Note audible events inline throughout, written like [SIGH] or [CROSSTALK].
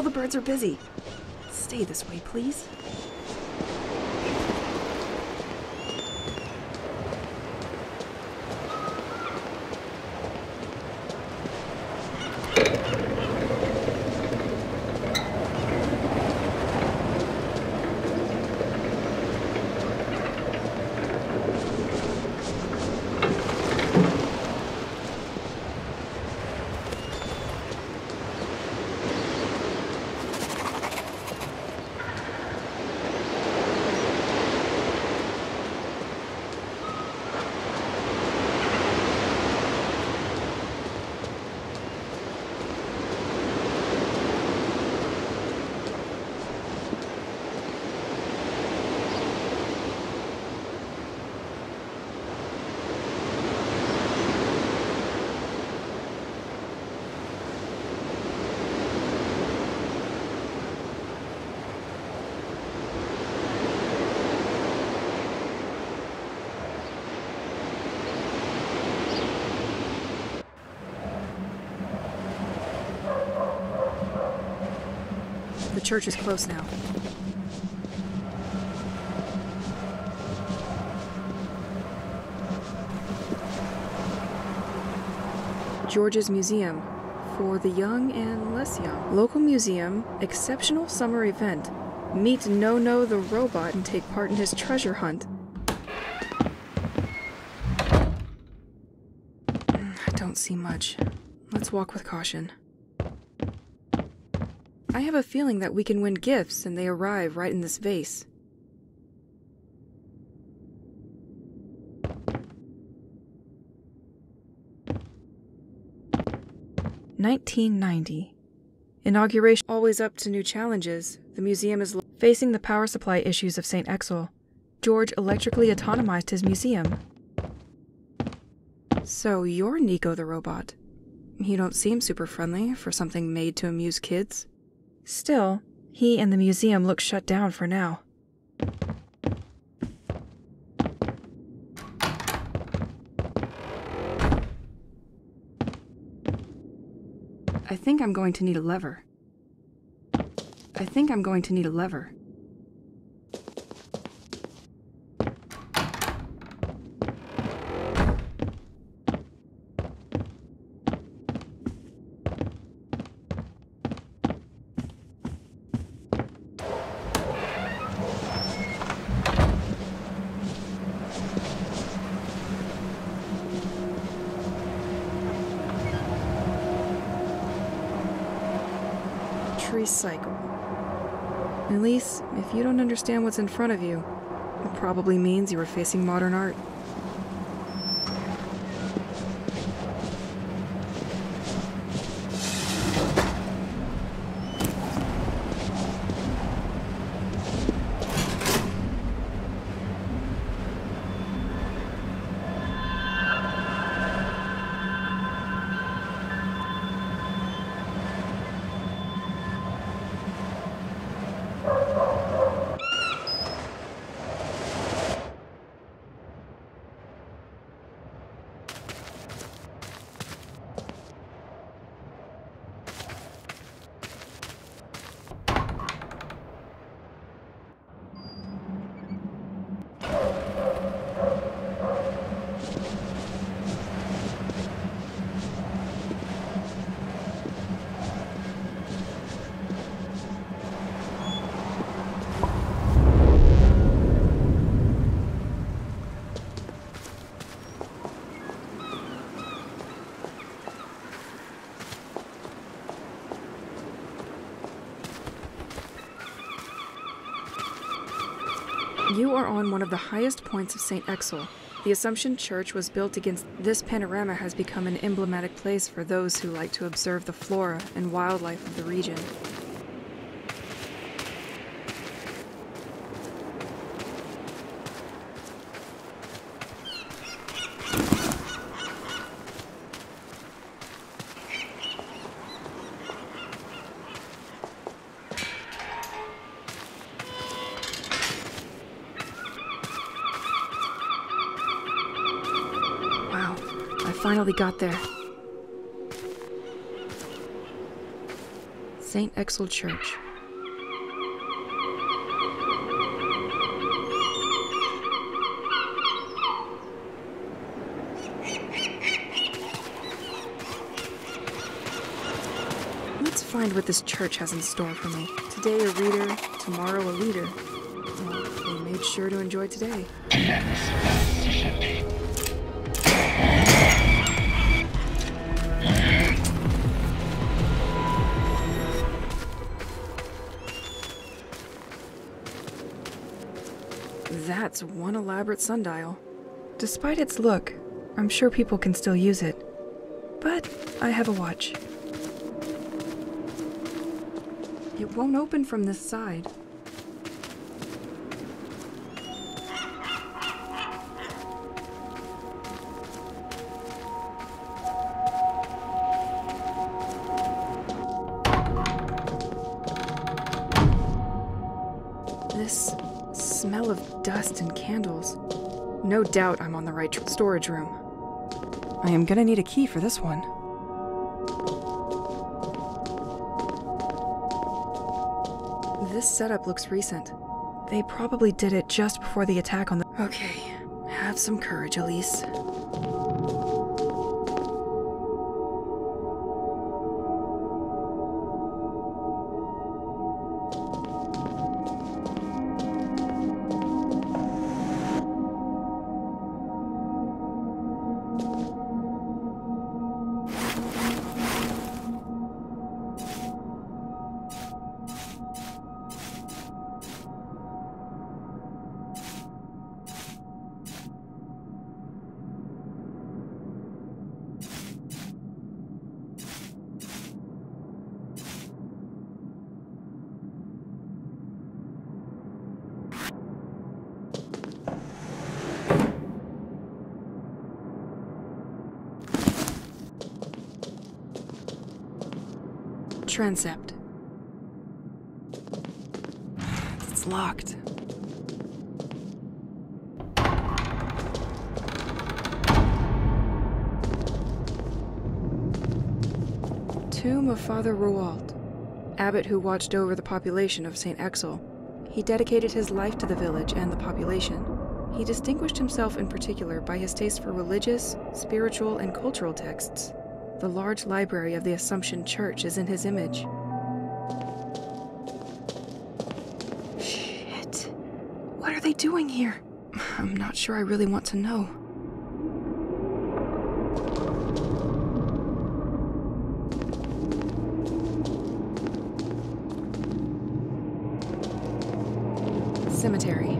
All the birds are busy. Stay this way, please. Church is close now. George's Museum for the young and less young. Local museum, exceptional summer event. Meet No No the robot and take part in his treasure hunt. I don't see much. Let's walk with caution. I have a feeling that we can win gifts and they arrive right in this vase. Nineteen ninety. Inauguration always up to new challenges. The museum is facing the power supply issues of St. Exil. George electrically autonomized his museum. So you're Nico the robot. You don't seem super friendly for something made to amuse kids. Still, he and the museum look shut down for now. I think I'm going to need a lever. I think I'm going to need a lever. Elise, if you don't understand what's in front of you, it probably means you are facing modern art. You are on one of the highest points of St. Exil. The Assumption Church was built against this panorama has become an emblematic place for those who like to observe the flora and wildlife of the region. Finally got there. St. Exil Church. Let's find what this church has in store for me. Today a reader, tomorrow a leader. Well, they made sure to enjoy today. [LAUGHS] That's one elaborate sundial. Despite its look, I'm sure people can still use it. But I have a watch. It won't open from this side. Dust and candles. No doubt I'm on the right storage room. I am gonna need a key for this one. This setup looks recent. They probably did it just before the attack on the. Okay, have some courage, Elise. Transept. It's locked. Tomb of Father Roald, abbot who watched over the population of St. Exel. He dedicated his life to the village and the population. He distinguished himself in particular by his taste for religious, spiritual, and cultural texts. The large library of the Assumption Church is in his image. Shit. What are they doing here? [SIGHS] I'm not sure I really want to know. Cemetery.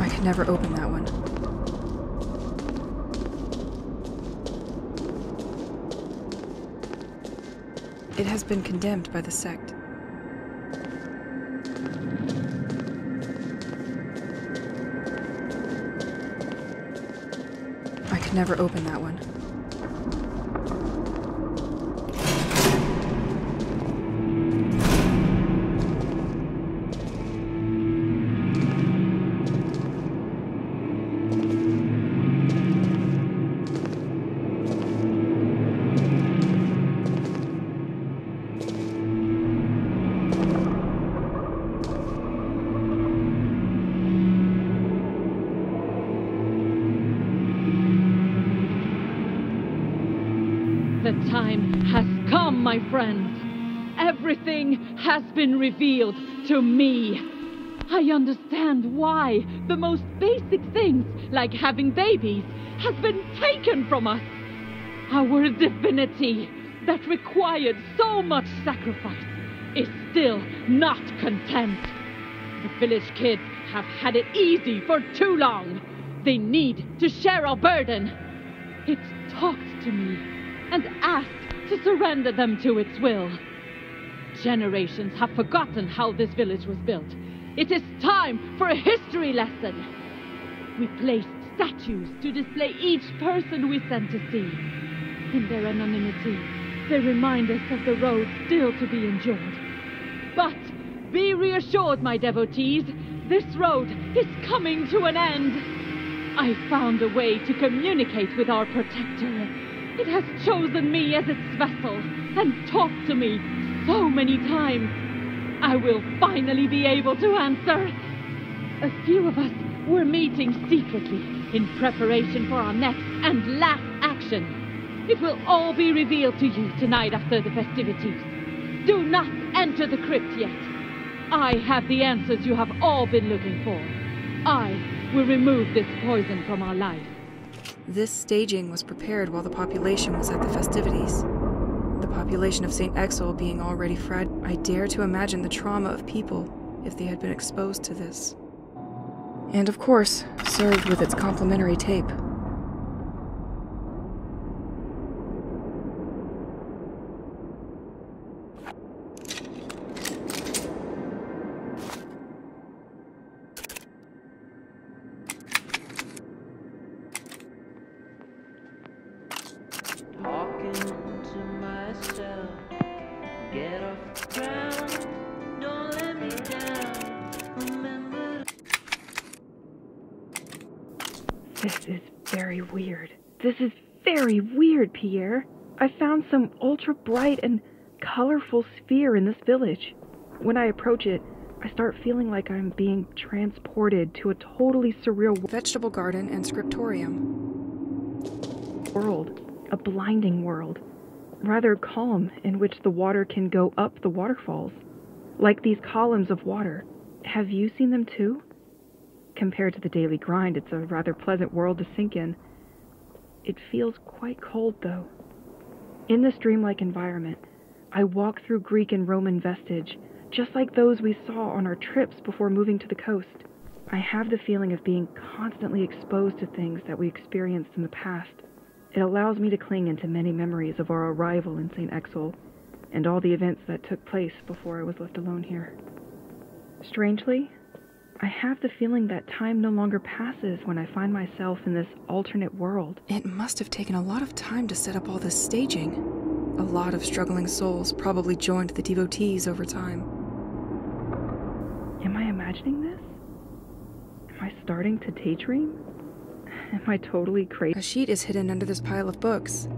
I could never open that one. It has been condemned by the sect. I could never open that one. Friends. Everything has been revealed to me. I understand why the most basic things, like having babies, has been taken from us. Our divinity, that required so much sacrifice, is still not content. The village kids have had it easy for too long. They need to share our burden. It talked to me and asked to surrender them to its will. Generations have forgotten how this village was built. It is time for a history lesson. We placed statues to display each person we sent to see. In their anonymity, they remind us of the road still to be endured. But be reassured, my devotees, this road is coming to an end. I found a way to communicate with our protector. It has chosen me as its vessel and talked to me so many times. I will finally be able to answer. A few of us were meeting secretly in preparation for our next and last action. It will all be revealed to you tonight after the festivities. Do not enter the crypt yet. I have the answers you have all been looking for. I will remove this poison from our lives. This staging was prepared while the population was at the festivities. The population of St. Exil being already fragile, I dare to imagine the trauma of people if they had been exposed to this. And of course, served with its complimentary tape. Bright and colorful sphere in this village. When I approach it, I start feeling like I'm being transported to a totally surreal Vegetable garden and scriptorium. world, a blinding world, rather calm, in which the water can go up the waterfalls, like these columns of water. Have you seen them too? Compared to the daily grind, it's a rather pleasant world to sink in. It feels quite cold, though. In this dreamlike environment, I walk through Greek and Roman vestige, just like those we saw on our trips before moving to the coast. I have the feeling of being constantly exposed to things that we experienced in the past. It allows me to cling into many memories of our arrival in St. Exil and all the events that took place before I was left alone here. Strangely, I have the feeling that time no longer passes when I find myself in this alternate world. It must have taken a lot of time to set up all this staging. A lot of struggling souls probably joined the devotees over time. Am I imagining this? Am I starting to daydream? Am I totally crazy? A sheet is hidden under this pile of books.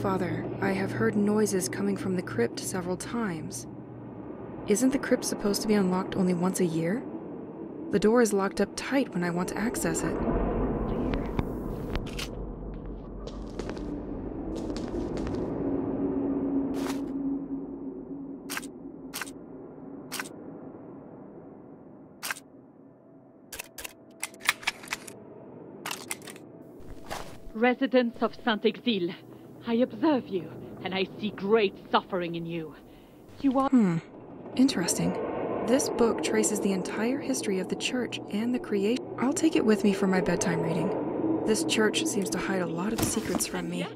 Father, I have heard noises coming from the crypt several times. Isn't the crypt supposed to be unlocked only once a year? The door is locked up tight when I want to access it. Residents of Saint Exil, I observe you, and I see great suffering in you. You are. Hmm. Interesting. This book traces the entire history of the church and the creation. I'll take it with me for my bedtime reading. This church seems to hide a lot of secrets from me.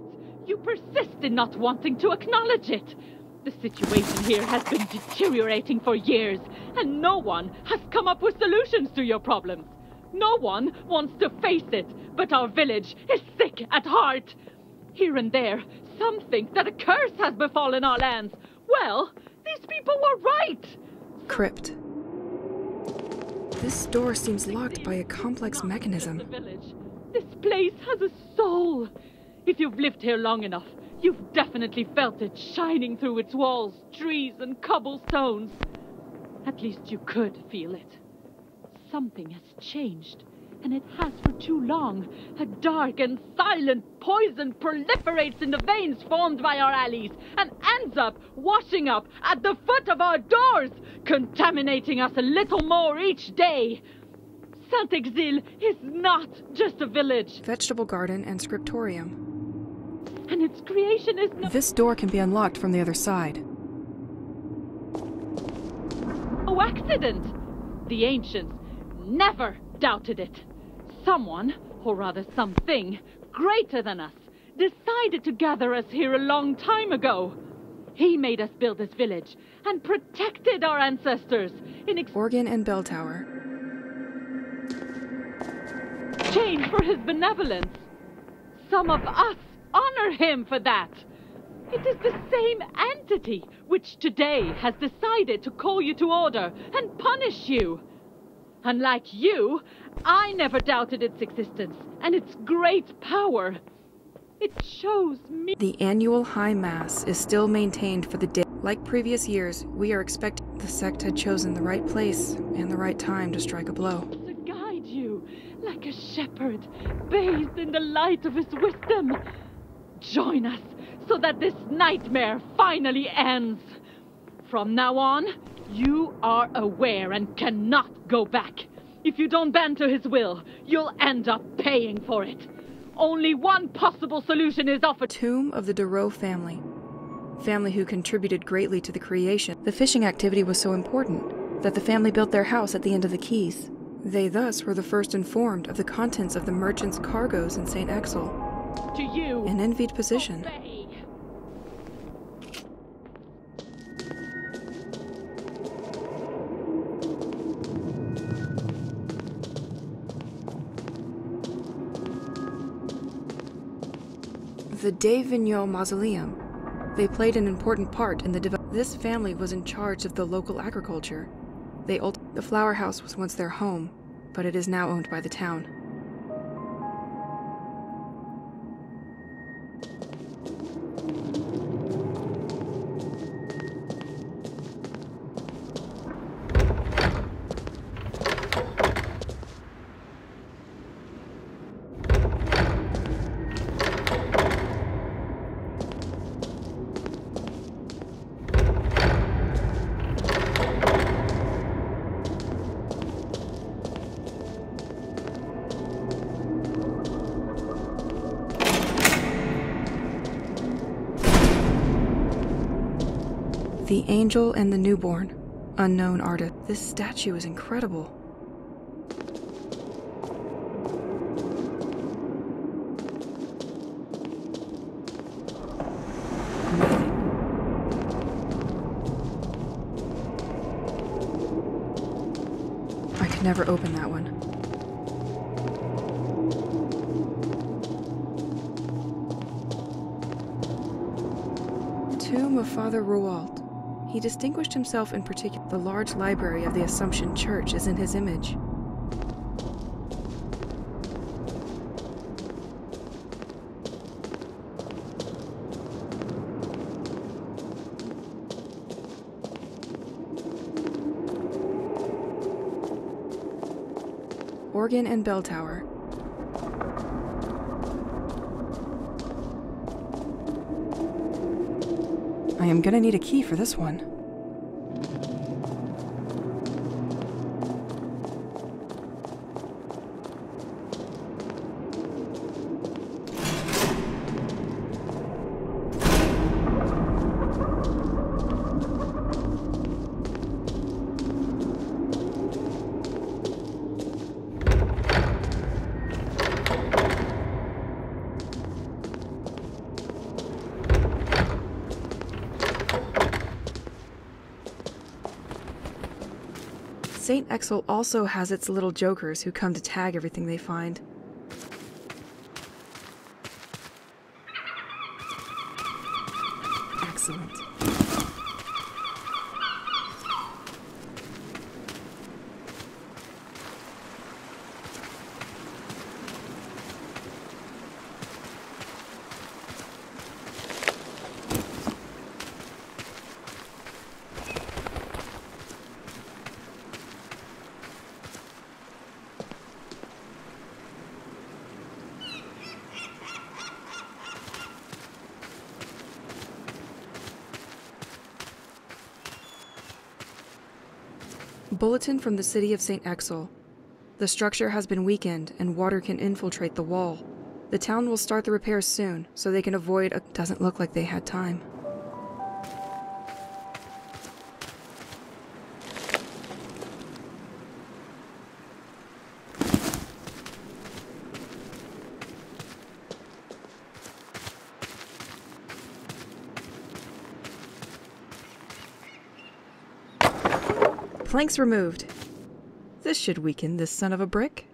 You persist in not wanting to acknowledge it. The situation here has been deteriorating for years, and no one has come up with solutions to your problems. No one wants to face it, but our village is sick at heart. Here and there, some think that a curse has befallen our lands. Well, these people were right. Crypt. This door seems locked by a complex mechanism. This place has a soul. If you've lived here long enough, you've definitely felt it shining through its walls, trees, and cobblestones. At least you could feel it. Something has changed, and it has for too long. A dark and silent poison proliferates in the veins formed by our alleys and ends up washing up at the foot of our doors, contaminating us a little more each day. Saint Exil is not just a village, Vegetable garden and scriptorium. and its creation is no, This door can be unlocked from the other side. no accident. The ancients never doubted it. Someone, or rather something, greater than us, decided to gather us here a long time ago. He made us build this village and protected our ancestors in Organ and bell tower. exchange for his benevolence. Some of us honor him for that. It is the same entity which today has decided to call you to order and punish you. Unlike you, I never doubted its existence and its great power. It shows me. The annual High Mass is still maintained for the day. Like previous years, we are expecting the sect had chosen the right place and the right time to strike a blow. to guide you like a shepherd bathed in the light of his wisdom. Join us so that this nightmare finally ends. From now on, you are aware and cannot go back. If you don't bend to his will, you'll end up paying for it. Only one possible solution is offered. Tomb of the Duro family. Family who contributed greatly to the creation. The fishing activity was so important that the family built their house at the end of the quays. They thus were the first informed of the contents of the merchant's cargoes in St. Exil, to you. an envied position. Obey. De Vignot Mausoleum. They played an important part in the development. This family was in charge of the local agriculture. They the flower house was once their home, but it is now owned by the town. Angel and the Newborn. Unknown artist. This statue is incredible. I could never open that one. Tomb of Father Rouault. He distinguished himself in particular. The large library of the Assumption Church is in his image. Organ and bell tower. I am gonna need a key for this one. Exil also has its little jokers who come to tag everything they find. Bulletin from the city of St. Exil. The structure has been weakened and water can infiltrate the wall. The town will start the repairs soon, so they can avoid a. Doesn't look like they had time. Planks removed. This should weaken this son of a brick.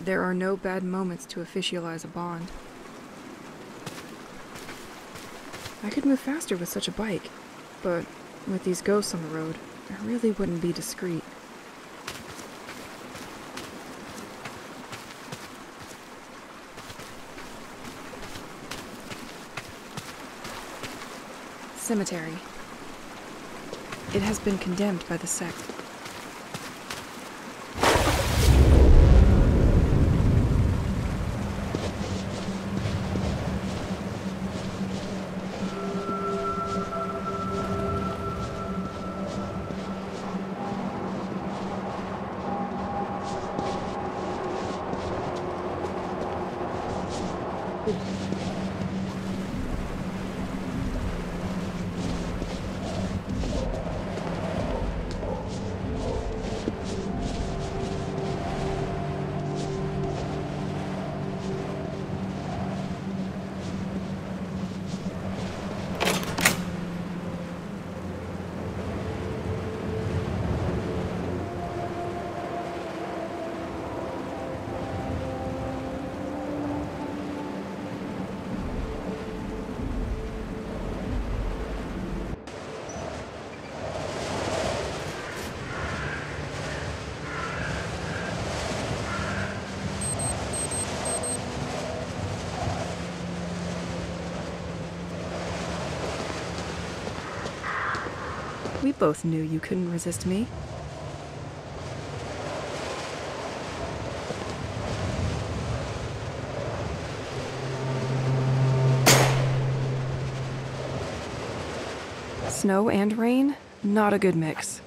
There are no bad moments to officialize a bond. I could move faster with such a bike, but with these ghosts on the road, I really wouldn't be discreet. Cemetery. It has been condemned by the sect. Both knew you couldn't resist me. Snow and rain? Not a good mix.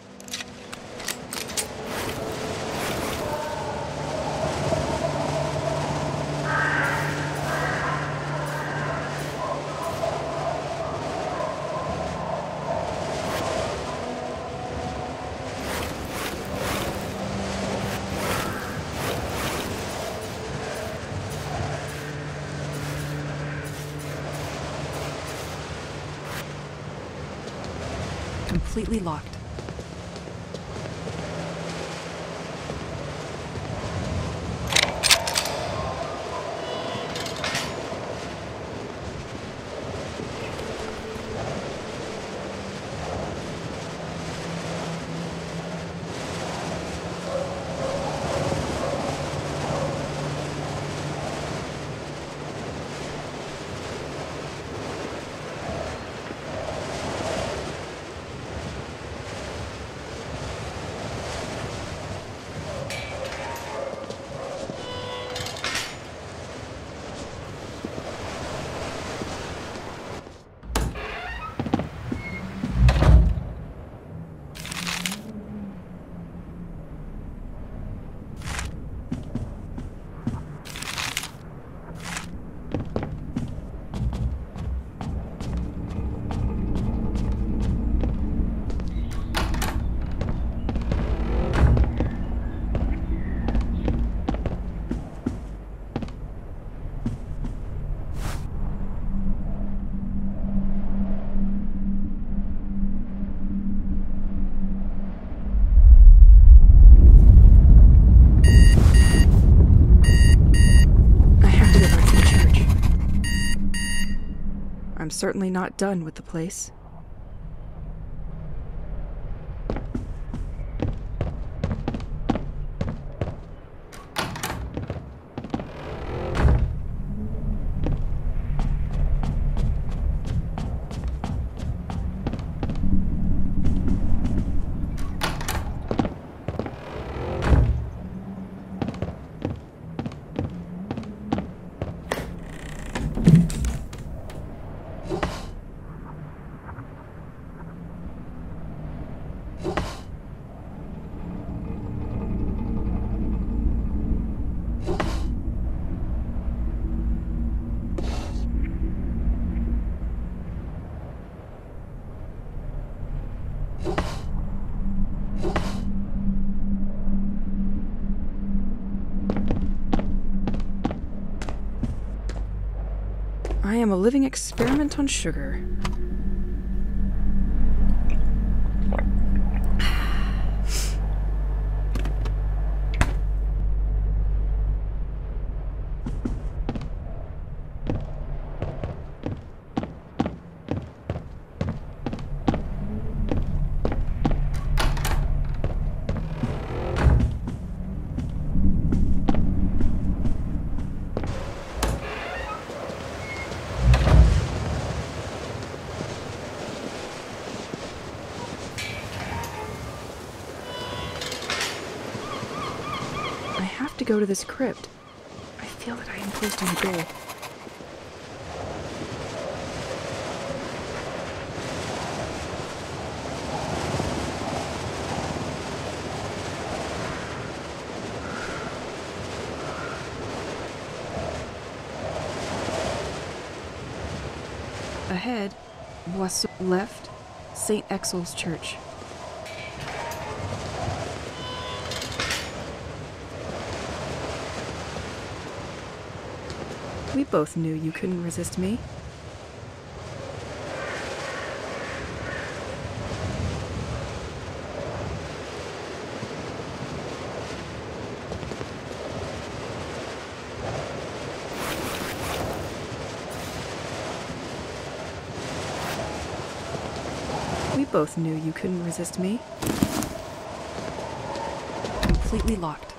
Completely locked. Certainly not done with the place. Living experiment on sugar. have to to this crypt. I feel that I am to my goal. Ahead, Boisseau left, St. Exil's Church. We both knew you couldn't resist me. We both knew you couldn't resist me. Completely locked.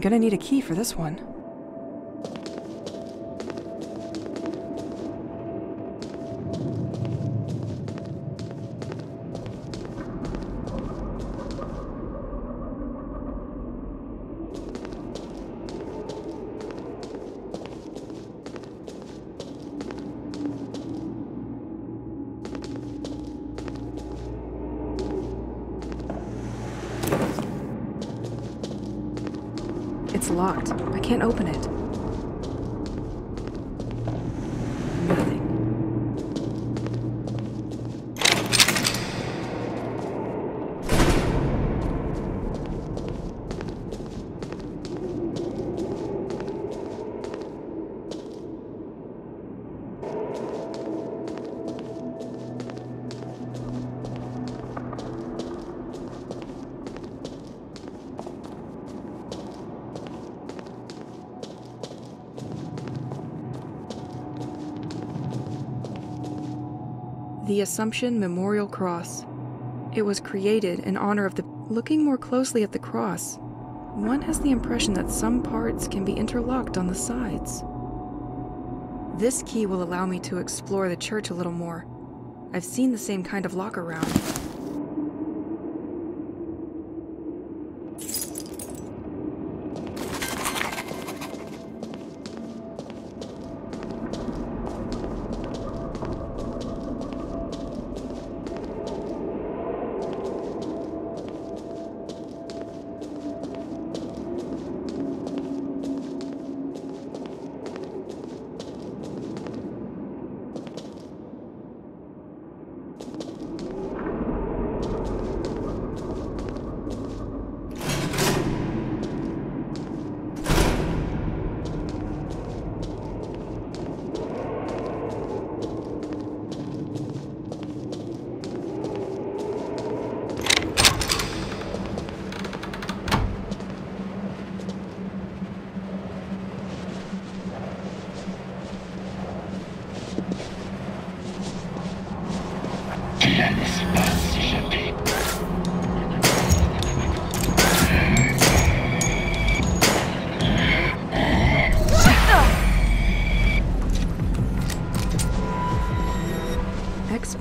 I am gonna need a key for this one. Locked. I can't open it. The Assumption Memorial Cross. It was created in honor of the. Looking more closely at the cross, one has the impression that some parts can be interlocked on the sides. This key will allow me to explore the church a little more. I've seen the same kind of lock around.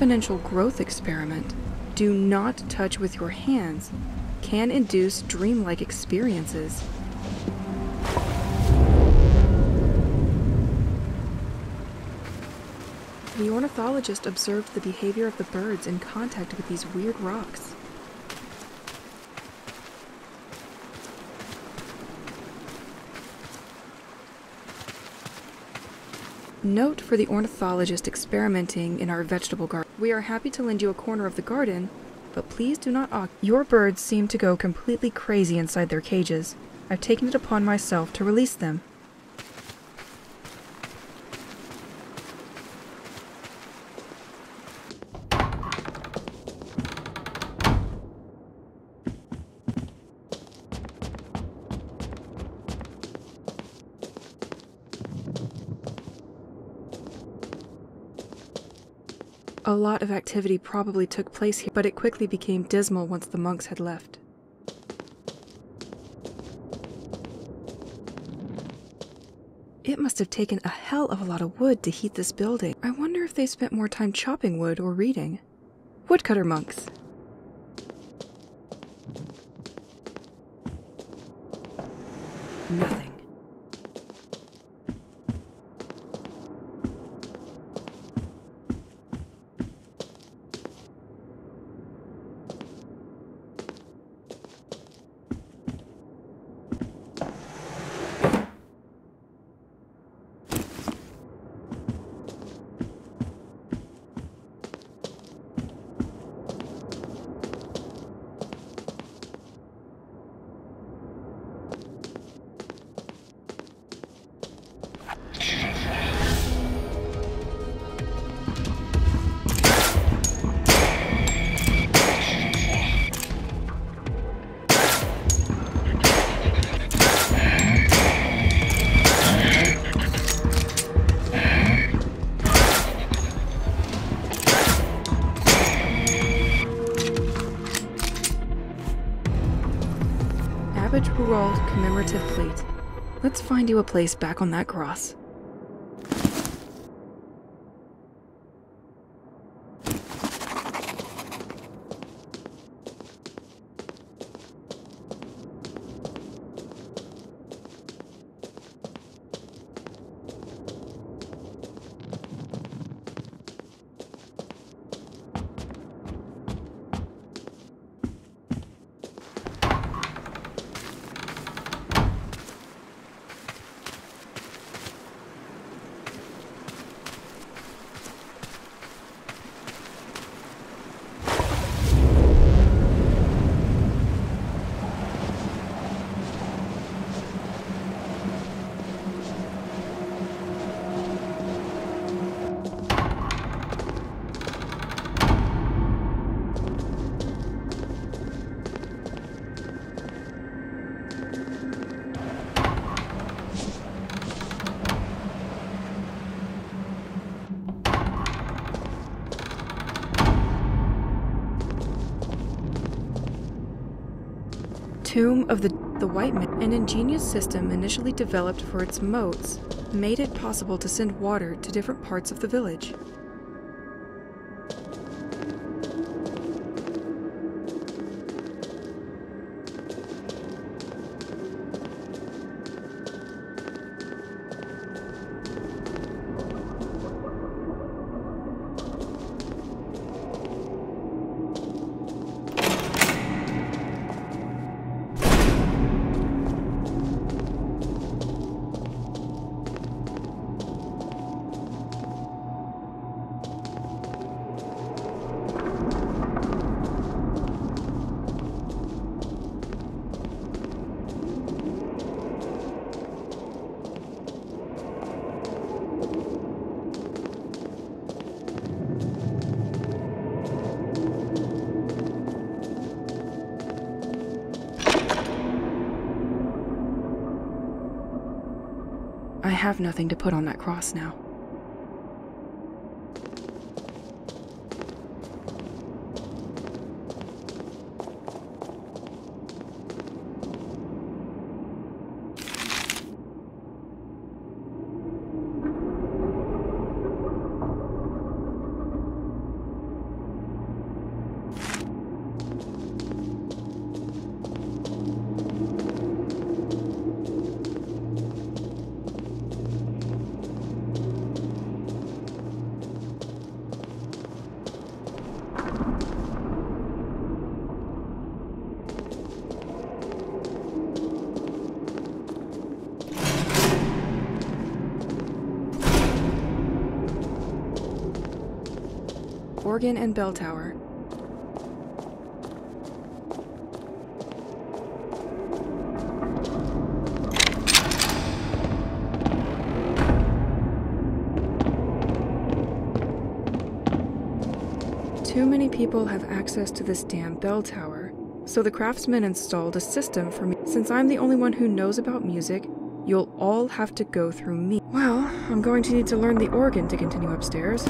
Exponential growth experiment. Do not touch with your hands. Can induce dreamlike experiences. The ornithologist observed the behavior of the birds in contact with these weird rocks. Note for the ornithologist experimenting in our vegetable garden. We are happy to lend you a corner of the garden, but please do not Your birds seem to go completely crazy inside their cages. I've taken it upon myself to release them. Lot of activity probably took place here, but it quickly became dismal once the monks had left. It must have taken a hell of a lot of wood to heat this building. I wonder if they spent more time chopping wood or reading. Woodcutter monks. Nothing. A place back on that cross. Tomb of the, the White Man, an ingenious system initially developed for its moats, made it possible to send water to different parts of the village. Have nothing to put on that cross now. And bell tower. Too many people have access to this damn bell tower, so the craftsman installed a system for me. Since I'm the only one who knows about music, you'll all have to go through me. Well, I'm going to need to learn the organ to continue upstairs.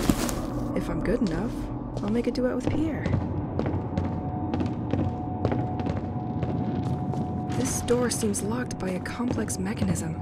If I'm good enough, I'll make a duet with Pierre. This door seems locked by a complex mechanism.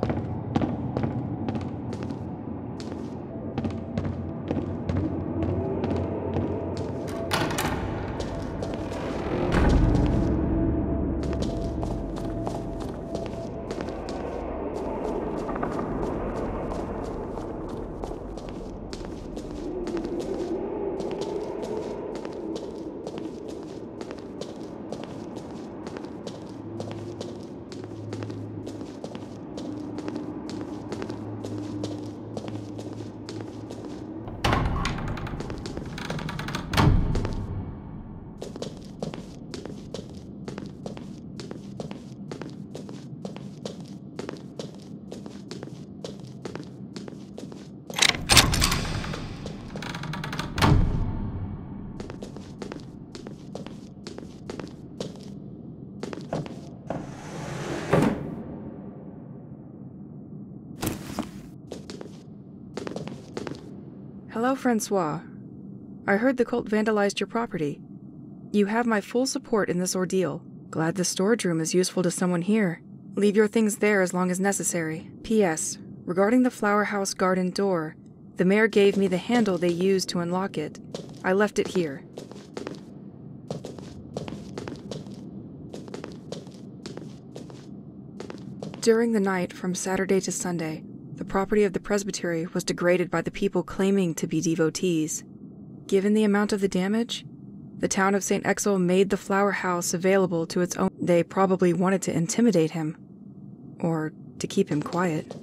Francois. I heard the cult vandalized your property. You have my full support in this ordeal. Glad the storage room is useful to someone here. Leave your things there as long as necessary. P.S. Regarding the flower house garden door, the mayor gave me the handle they used to unlock it. I left it here. During the night from Saturday to Sunday, the property of the presbytery was degraded by the people claiming to be devotees. Given the amount of the damage, the town of St. Exil made the flower house available to its own. They probably wanted to intimidate him, or to keep him quiet.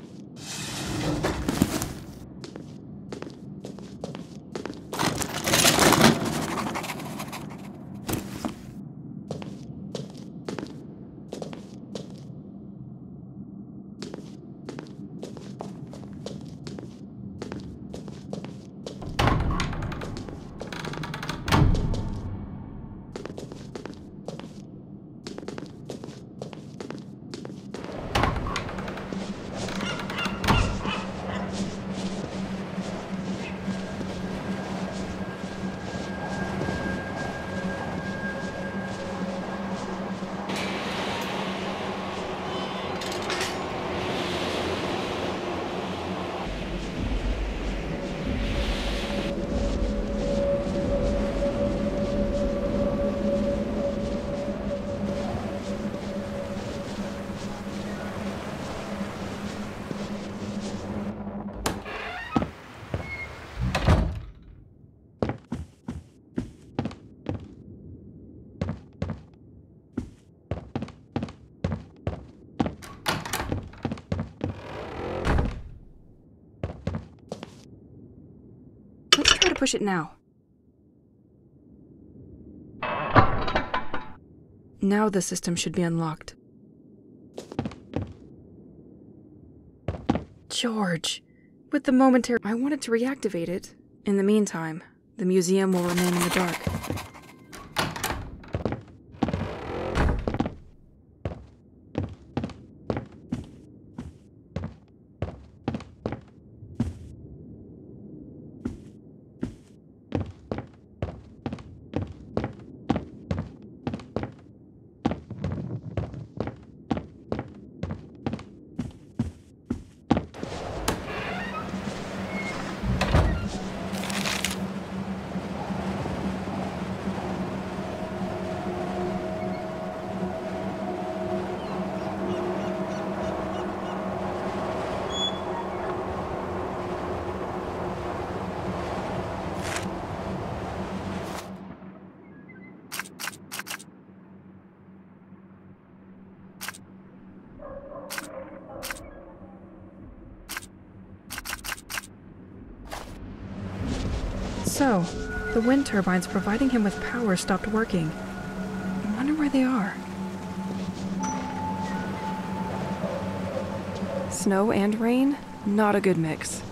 Let's try to push it now. Now the system should be unlocked. George, with the momentary. I wanted to reactivate it. In the meantime, the museum will remain in the dark. So, The wind turbines providing him with power stopped working. I wonder where they are. Snow and rain? Not a good mix.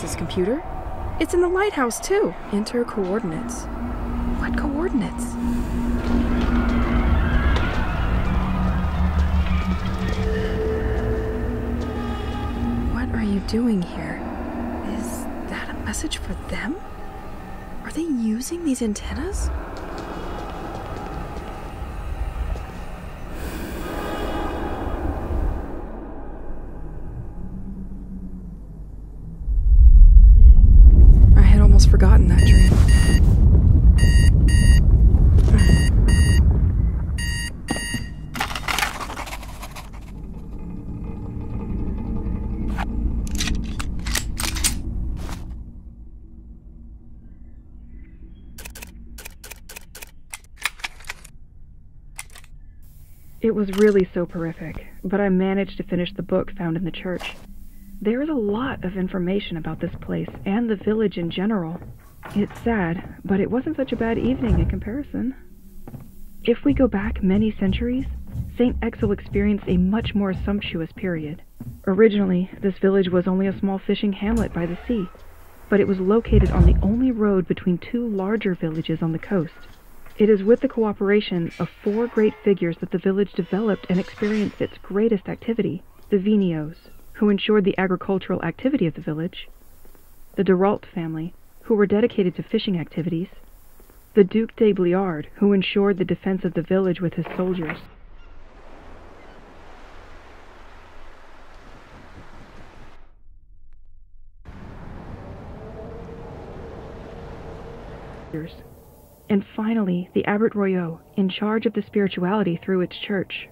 This computer. It's in the lighthouse, too. Enter coordinates. What coordinates? What are you doing here? Is that a message for them? Are they using these antennas? Was really soporific, but I managed to finish the book found in the church. There is a lot of information about this place and the village in general. It's sad, but it wasn't such a bad evening in comparison. If we go back many centuries, St. Exil experienced a much more sumptuous period. Originally, this village was only a small fishing hamlet by the sea, but it was located on the only road between two larger villages on the coast. It is with the cooperation of four great figures that the village developed and experienced its greatest activity the Vinios, who ensured the agricultural activity of the village, the Durault family, who were dedicated to fishing activities, the Duc de Bliard, who ensured the defense of the village with his soldiers, and finally the Abbot Royot, in charge of the spirituality through its church.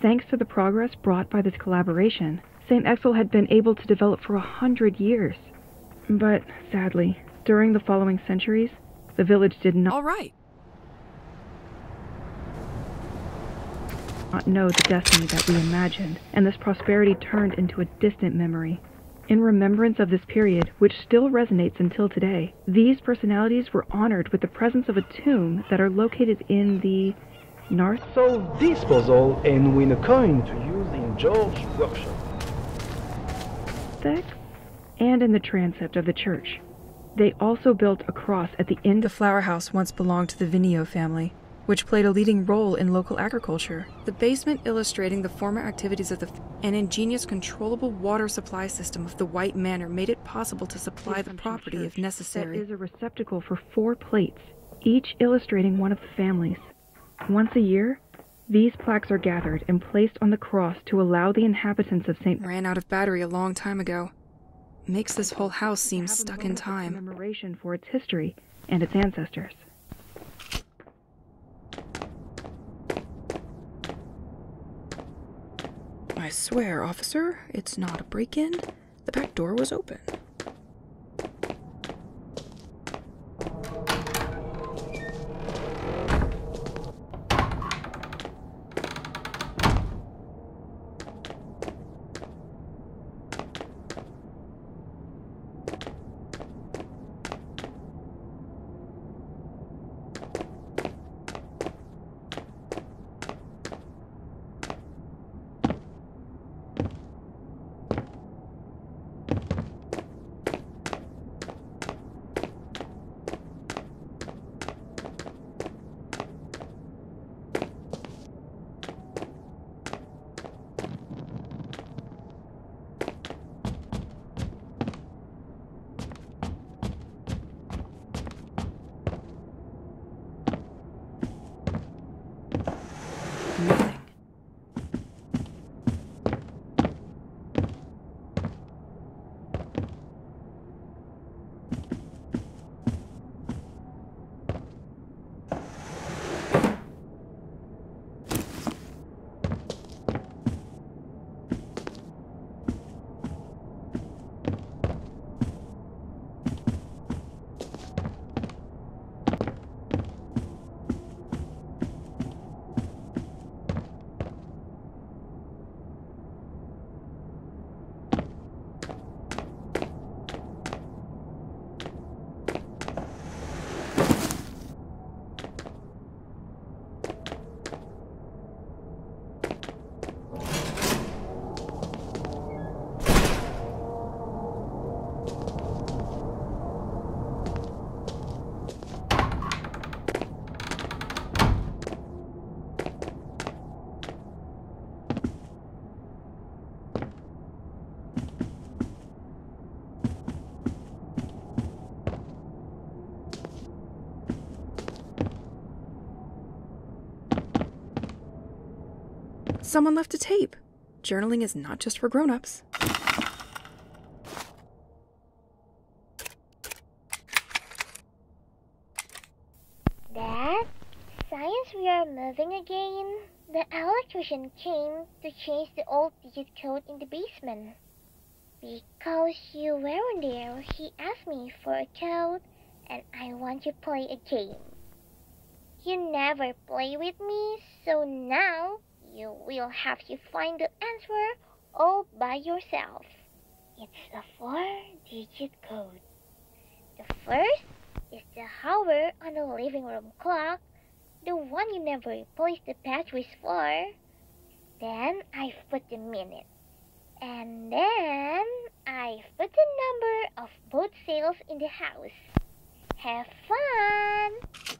Thanks to the progress brought by this collaboration, St. Exil had been able to develop for a hundred years. But, sadly, during the following centuries, the village did not All right. not know the destiny that we imagined, and this prosperity turned into a distant memory. In remembrance of this period, which still resonates until today, these personalities were honored with the presence of a tomb that are located in the North So this puzzle and win a coin to use in George's workshop. Sex and in the transept of the church. They also built a cross at the end The flower house once belonged to the Vinio family, which played a leading role in local agriculture. The basement illustrating the former activities of the f- an ingenious controllable water supply system of the White Manor made it possible to supply the property if necessary. That is a receptacle for four plates, each illustrating one of the families. Once a year, these plaques are gathered and placed on the cross to allow the inhabitants of St. Ran out of battery a long time ago. Makes this whole house seem stuck in time. Commemoration for its history and its ancestors. I swear, officer, it's not a break in. The back door was open. Someone left a tape. Journaling is not just for grown-ups. Dad, science we are moving again. The electrician came to change the old digit code in the basement. Because you weren't there, he asked me for a code, and I want to play a game. You never play with me, so now you will have to find the answer all by yourself. It's a four-digit code. The first is the hour on the living room clock, the one you never replaced the batteries for. Then I've put the minute. And then I've put the number of boat sails in the house. Have fun!